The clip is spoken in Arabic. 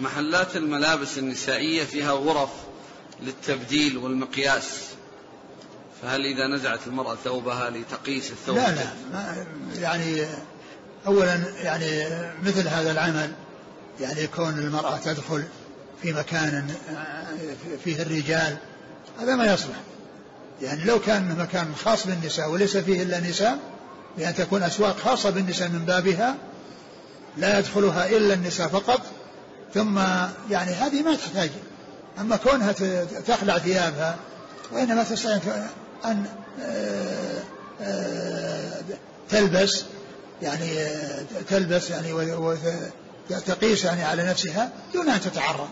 محلات الملابس النسائية فيها غرف للتبديل والمقياس. فهل إذا نزعت المرأة ثوبها لتقيس الثوب؟ لا لا ما يعني أولا يعني مثل هذا العمل يعني كون المرأة تدخل في مكان فيه الرجال هذا ما يصلح. يعني لو كان مكان خاص بالنساء وليس فيه إلا نساء بأن تكون أسواق خاصة بالنساء من بابها لا يدخلها إلا النساء فقط ثم يعني هذه ما تحتاج أما كونها تخلع ثيابها وإنما تستطيع أن آه، آه، تلبس يعني آه، تلبس يعني وتقيس يعني على نفسها دون أن تتعرى